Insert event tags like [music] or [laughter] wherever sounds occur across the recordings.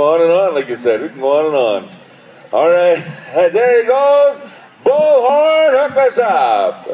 On and on, like you said. We can go on and on. All right. [laughs] There he goes. Bullhorn, hook us up.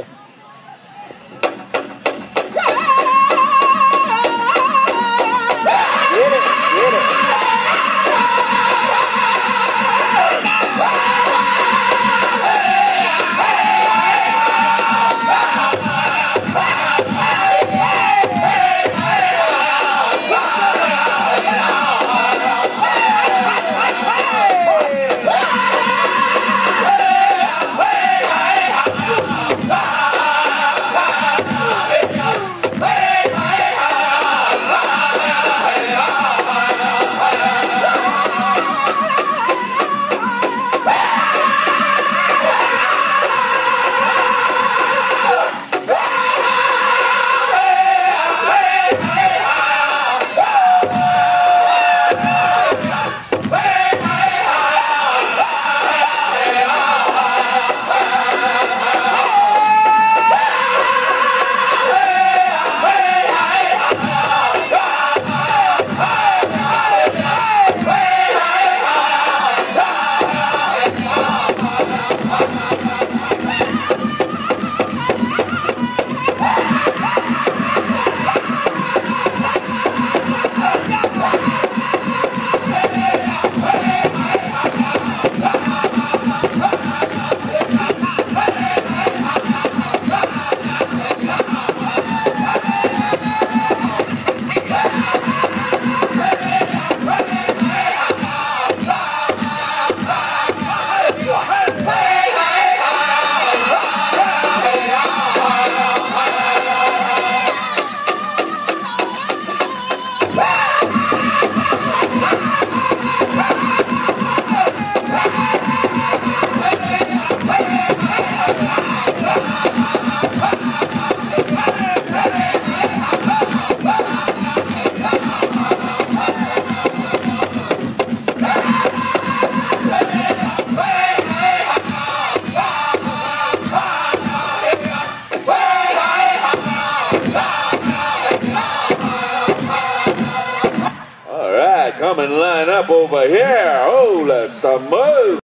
Come and line up over here. Some move.